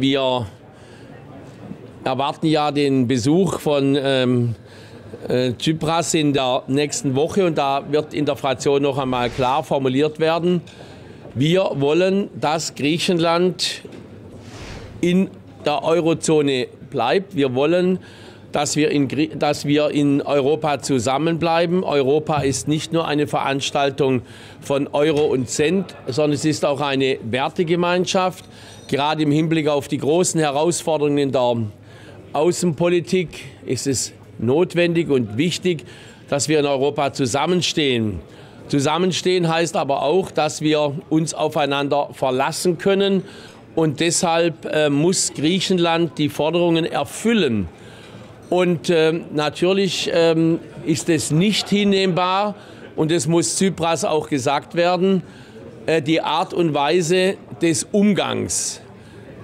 Wir erwarten ja den Besuch von ähm, äh, Tsipras in der nächsten Woche und da wird in der Fraktion noch einmal klar formuliert werden, wir wollen, dass Griechenland in der Eurozone bleibt. Wir wollen, dass wir, in, dass wir in Europa zusammenbleiben. Europa ist nicht nur eine Veranstaltung von Euro und Cent, sondern es ist auch eine Wertegemeinschaft gerade im Hinblick auf die großen Herausforderungen in der Außenpolitik ist es notwendig und wichtig, dass wir in Europa zusammenstehen. Zusammenstehen heißt aber auch, dass wir uns aufeinander verlassen können. Und deshalb äh, muss Griechenland die Forderungen erfüllen. Und äh, natürlich äh, ist es nicht hinnehmbar, und es muss Tsipras auch gesagt werden, äh, die Art und Weise des Umgangs.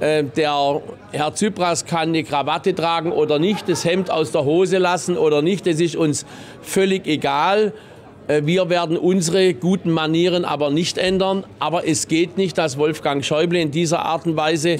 Äh, der Herr Tsipras kann eine Krawatte tragen oder nicht, das Hemd aus der Hose lassen oder nicht, das ist uns völlig egal. Äh, wir werden unsere guten Manieren aber nicht ändern. Aber es geht nicht, dass Wolfgang Schäuble in dieser Art und Weise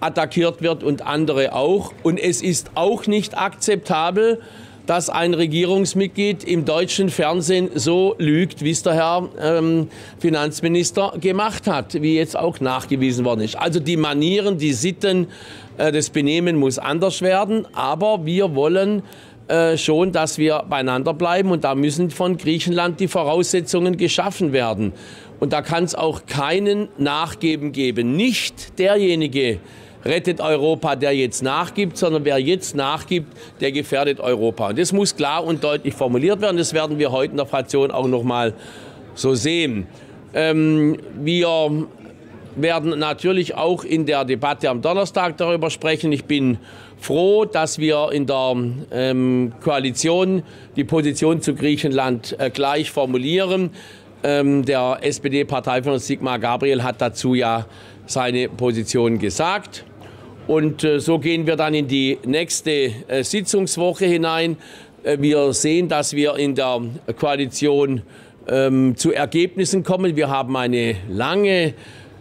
attackiert wird und andere auch. Und es ist auch nicht akzeptabel, dass ein Regierungsmitglied im deutschen Fernsehen so lügt, wie es der Herr ähm, Finanzminister gemacht hat, wie jetzt auch nachgewiesen worden ist. Also die Manieren, die Sitten, äh, das Benehmen muss anders werden, aber wir wollen äh, schon, dass wir beieinander bleiben und da müssen von Griechenland die Voraussetzungen geschaffen werden. Und da kann es auch keinen Nachgeben geben. Nicht derjenige, rettet Europa, der jetzt nachgibt, sondern wer jetzt nachgibt, der gefährdet Europa. Und das muss klar und deutlich formuliert werden. Das werden wir heute in der Fraktion auch noch mal so sehen. Ähm, wir werden natürlich auch in der Debatte am Donnerstag darüber sprechen. Ich bin froh, dass wir in der ähm, Koalition die Position zu Griechenland äh, gleich formulieren. Ähm, der SPD-Parteiführer Sigmar Gabriel hat dazu ja seine Position gesagt. Und äh, so gehen wir dann in die nächste äh, Sitzungswoche hinein. Äh, wir sehen, dass wir in der Koalition ähm, zu Ergebnissen kommen. Wir haben eine lange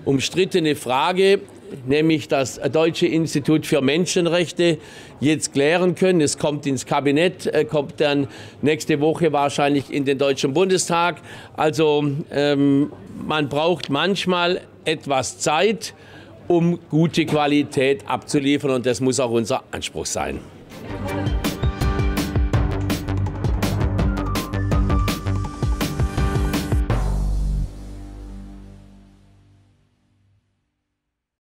umstrittene Frage, nämlich das Deutsche Institut für Menschenrechte, jetzt klären können. Es kommt ins Kabinett, kommt dann nächste Woche wahrscheinlich in den Deutschen Bundestag. Also ähm, man braucht manchmal etwas Zeit um gute Qualität abzuliefern. Und das muss auch unser Anspruch sein.